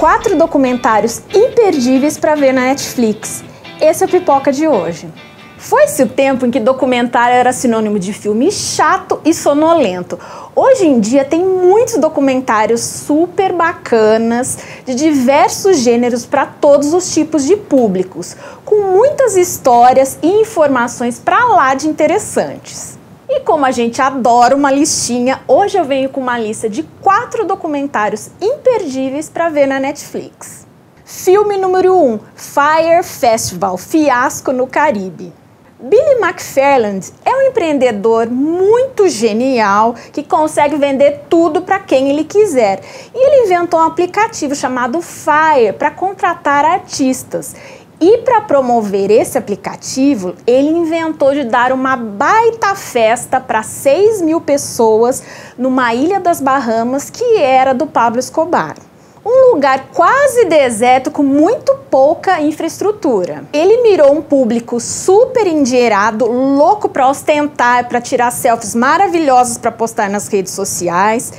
quatro documentários imperdíveis para ver na Netflix. Esse é o Pipoca de hoje. Foi-se o tempo em que documentário era sinônimo de filme chato e sonolento. Hoje em dia tem muitos documentários super bacanas de diversos gêneros para todos os tipos de públicos, com muitas histórias e informações para lá de interessantes. E como a gente adora uma listinha, hoje eu venho com uma lista de quatro documentários imperdíveis para ver na Netflix. Filme número 1: um, Fire Festival Fiasco no Caribe. Billy McFarland é um empreendedor muito genial que consegue vender tudo para quem ele quiser. E ele inventou um aplicativo chamado Fire para contratar artistas. E para promover esse aplicativo, ele inventou de dar uma baita festa para 6 mil pessoas numa ilha das Bahamas que era do Pablo Escobar um lugar quase deserto com muito pouca infraestrutura. Ele mirou um público super endinheirado, louco para ostentar, para tirar selfies maravilhosas para postar nas redes sociais.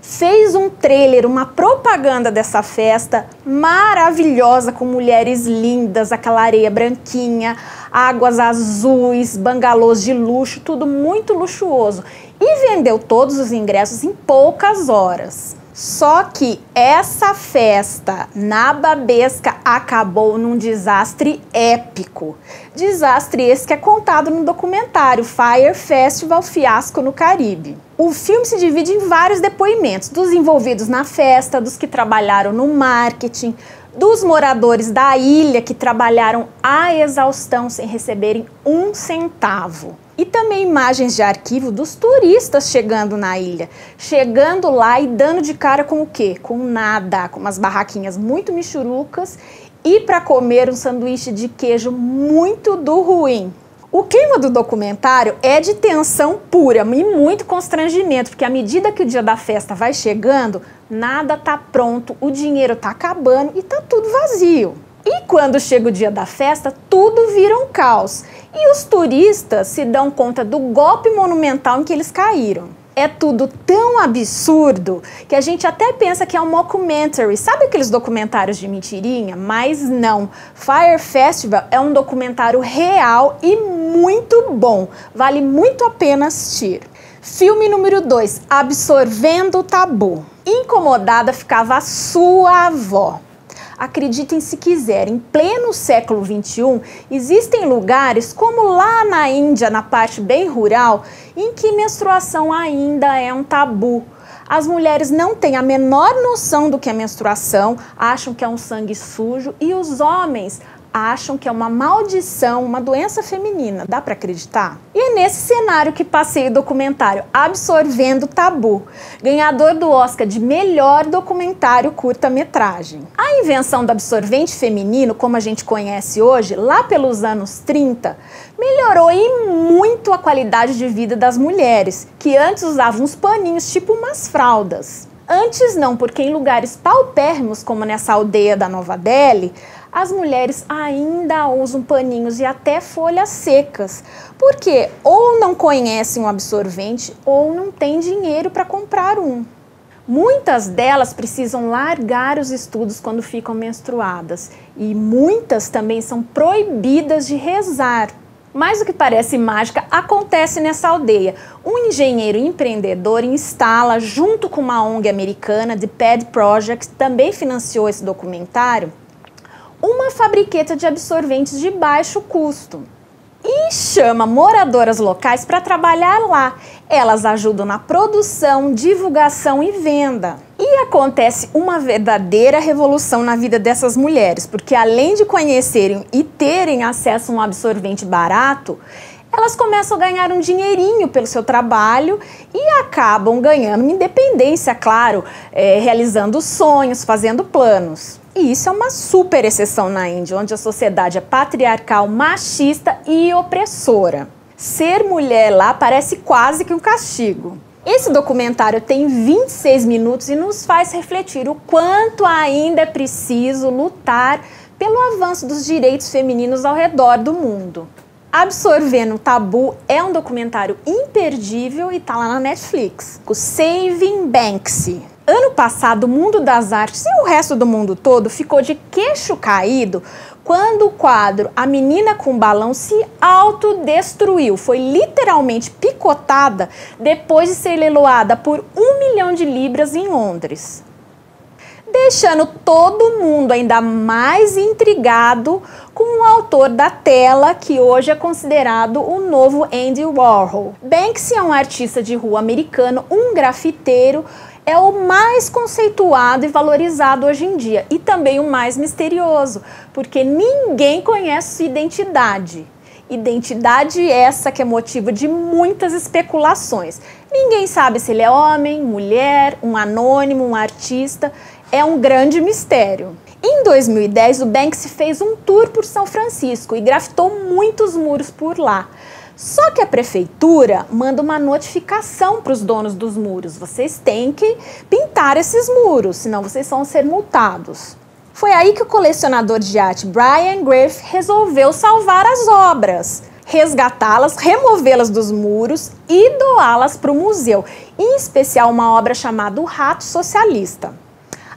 Fez um trailer, uma propaganda dessa festa maravilhosa com mulheres lindas, aquela areia branquinha, águas azuis, bangalôs de luxo, tudo muito luxuoso. E vendeu todos os ingressos em poucas horas. Só que essa festa na Babesca acabou num desastre épico. Desastre esse que é contado no documentário Fire Festival Fiasco no Caribe. O filme se divide em vários depoimentos dos envolvidos na festa, dos que trabalharam no marketing, dos moradores da ilha que trabalharam à exaustão sem receberem um centavo e também imagens de arquivo dos turistas chegando na ilha, chegando lá e dando de cara com o quê? Com nada, com umas barraquinhas muito michurucas e para comer um sanduíche de queijo muito do ruim. O clima do documentário é de tensão pura e muito constrangimento, porque à medida que o dia da festa vai chegando, nada tá pronto, o dinheiro tá acabando e tá tudo vazio. E quando chega o dia da festa, tudo vira um caos. E os turistas se dão conta do golpe monumental em que eles caíram. É tudo tão absurdo que a gente até pensa que é um mockumentary. Sabe aqueles documentários de mentirinha? Mas não. Fire Festival é um documentário real e muito bom. Vale muito a pena assistir. Filme número 2, Absorvendo o Tabu. Incomodada ficava a sua avó. Acreditem se quiserem, em pleno século XXI, existem lugares, como lá na Índia, na parte bem rural, em que menstruação ainda é um tabu. As mulheres não têm a menor noção do que é menstruação, acham que é um sangue sujo, e os homens acham que é uma maldição, uma doença feminina. Dá para acreditar? E nesse cenário que passei o documentário Absorvendo Tabu, ganhador do Oscar de melhor documentário curta-metragem. A invenção do absorvente feminino, como a gente conhece hoje, lá pelos anos 30, melhorou e muito a qualidade de vida das mulheres, que antes usavam uns paninhos tipo umas fraldas. Antes não, porque em lugares paupérrimos, como nessa aldeia da Nova Delhi, as mulheres ainda usam paninhos e até folhas secas, porque ou não conhecem um absorvente ou não têm dinheiro para comprar um. Muitas delas precisam largar os estudos quando ficam menstruadas e muitas também são proibidas de rezar. Mais do que parece mágica, acontece nessa aldeia. Um engenheiro empreendedor instala, junto com uma ONG americana, The Pad Project, também financiou esse documentário, uma fabriqueta de absorventes de baixo custo e chama moradoras locais para trabalhar lá. Elas ajudam na produção, divulgação e venda. E acontece uma verdadeira revolução na vida dessas mulheres, porque além de conhecerem e terem acesso a um absorvente barato, elas começam a ganhar um dinheirinho pelo seu trabalho e acabam ganhando uma independência, claro, é, realizando sonhos, fazendo planos. E isso é uma super exceção na Índia, onde a sociedade é patriarcal, machista e opressora. Ser mulher lá parece quase que um castigo. Esse documentário tem 26 minutos e nos faz refletir o quanto ainda é preciso lutar pelo avanço dos direitos femininos ao redor do mundo. Absorvendo o Tabu é um documentário imperdível e está lá na Netflix. O Saving Banksy. Ano passado, o mundo das artes e o resto do mundo todo ficou de queixo caído quando o quadro A Menina com Balão se autodestruiu. Foi literalmente picotada depois de ser leiloada por um milhão de libras em Londres. Deixando todo mundo ainda mais intrigado com o autor da tela, que hoje é considerado o novo Andy Warhol. Banksy é um artista de rua americano, um grafiteiro, é o mais conceituado e valorizado hoje em dia e também o mais misterioso, porque ninguém conhece sua identidade. Identidade essa que é motivo de muitas especulações. Ninguém sabe se ele é homem, mulher, um anônimo, um artista. É um grande mistério. Em 2010, o Banksy fez um tour por São Francisco e grafitou muitos muros por lá. Só que a prefeitura manda uma notificação para os donos dos muros. Vocês têm que pintar esses muros, senão vocês vão ser multados. Foi aí que o colecionador de arte Brian Griff resolveu salvar as obras, resgatá-las, removê-las dos muros e doá-las para o museu, em especial uma obra chamada O Rato Socialista.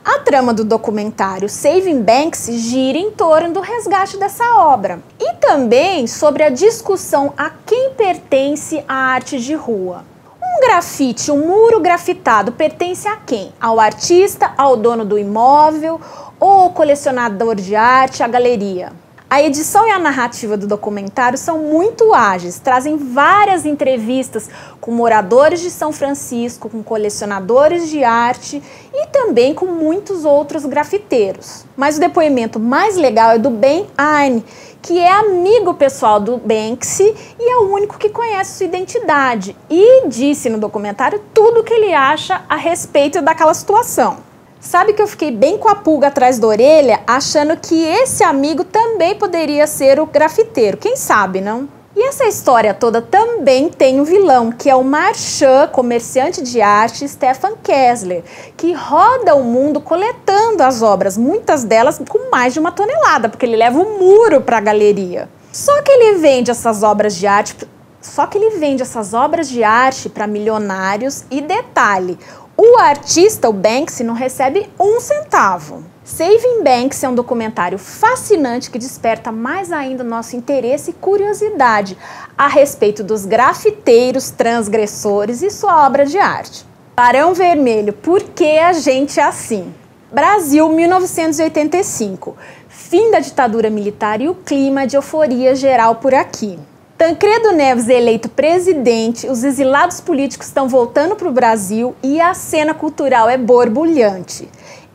A trama do documentário Saving Banks gira em torno do resgate dessa obra e também sobre a discussão a quem pertence a arte de rua. Um grafite, um muro grafitado, pertence a quem? Ao artista, ao dono do imóvel ou colecionador de arte, à galeria? A edição e a narrativa do documentário são muito ágeis, trazem várias entrevistas com moradores de São Francisco, com colecionadores de arte e também com muitos outros grafiteiros. Mas o depoimento mais legal é do Ben Aine, que é amigo pessoal do Banksy e é o único que conhece sua identidade e disse no documentário tudo o que ele acha a respeito daquela situação. Sabe que eu fiquei bem com a pulga atrás da orelha, achando que esse amigo também poderia ser o grafiteiro. Quem sabe, não? E essa história toda também tem um vilão, que é o marchand, comerciante de arte Stefan Kessler, que roda o mundo coletando as obras, muitas delas com mais de uma tonelada, porque ele leva o um muro para a galeria. Só que ele vende essas obras de arte só que ele vende essas obras de arte para milionários e detalhe, o artista, o Banksy, não recebe um centavo. Saving Banks é um documentário fascinante que desperta mais ainda nosso interesse e curiosidade a respeito dos grafiteiros transgressores e sua obra de arte. Barão Vermelho, por que a gente é assim? Brasil, 1985. Fim da ditadura militar e o clima de euforia geral por aqui. Tancredo Neves é eleito presidente, os exilados políticos estão voltando para o Brasil e a cena cultural é borbulhante.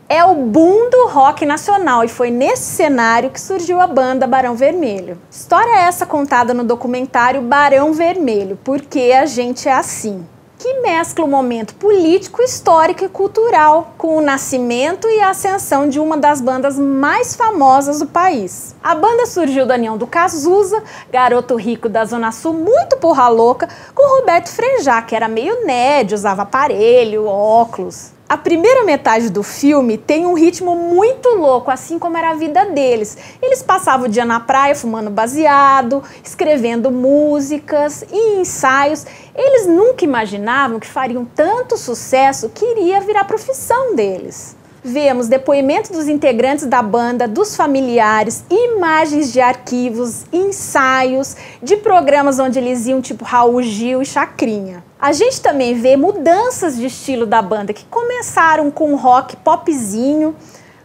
É o boom do rock nacional e foi nesse cenário que surgiu a banda Barão Vermelho. História essa contada no documentário Barão Vermelho, porque a gente é assim que mescla o momento político, histórico e cultural com o nascimento e a ascensão de uma das bandas mais famosas do país. A banda surgiu da união do Cazuza, garoto rico da Zona Sul, muito porra louca, com Roberto Frejá, que era meio nerd, usava aparelho, óculos. A primeira metade do filme tem um ritmo muito louco, assim como era a vida deles. Eles passavam o dia na praia fumando baseado, escrevendo músicas e ensaios. Eles nunca imaginavam que fariam tanto sucesso que iria virar profissão deles vemos depoimentos dos integrantes da banda, dos familiares, imagens de arquivos, ensaios, de programas onde eles iam tipo Raul Gil e Chacrinha. A gente também vê mudanças de estilo da banda que começaram com rock popzinho,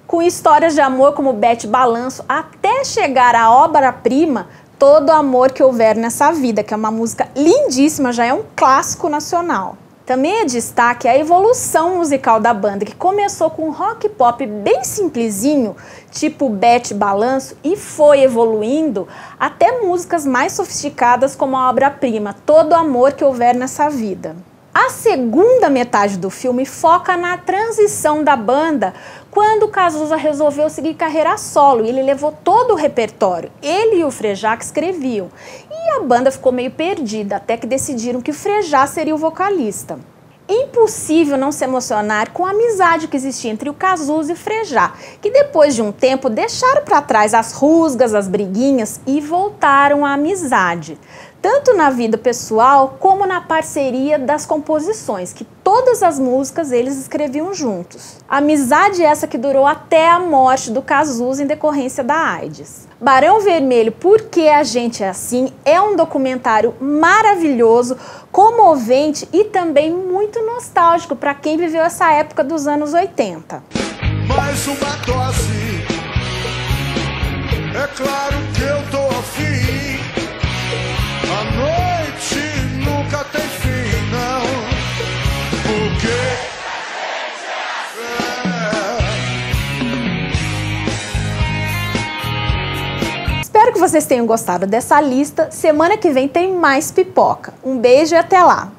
com histórias de amor como Bete Balanço, até chegar à obra-prima Todo Amor que Houver Nessa Vida, que é uma música lindíssima, já é um clássico nacional. Também é destaque a evolução musical da banda, que começou com rock pop bem simplesinho, tipo Bete Balanço, e foi evoluindo até músicas mais sofisticadas como a obra-prima Todo Amor que Houver Nessa Vida. A segunda metade do filme foca na transição da banda quando Cazuza resolveu seguir carreira solo ele levou todo o repertório. Ele e o Frejá que escreviam. E a banda ficou meio perdida, até que decidiram que o Frejá seria o vocalista. Impossível não se emocionar com a amizade que existia entre o Cazuza e o Frejá, que depois de um tempo deixaram para trás as rusgas, as briguinhas e voltaram à amizade. Tanto na vida pessoal como na parceria das composições, que todas as músicas eles escreviam juntos. Amizade essa que durou até a morte do Cazuza em decorrência da AIDS. Barão Vermelho, Porque a Gente é Assim, é um documentário maravilhoso, comovente e também muito nostálgico para quem viveu essa época dos anos 80. Mais uma dose, é claro que eu tô vocês tenham gostado dessa lista. Semana que vem tem mais pipoca. Um beijo e até lá!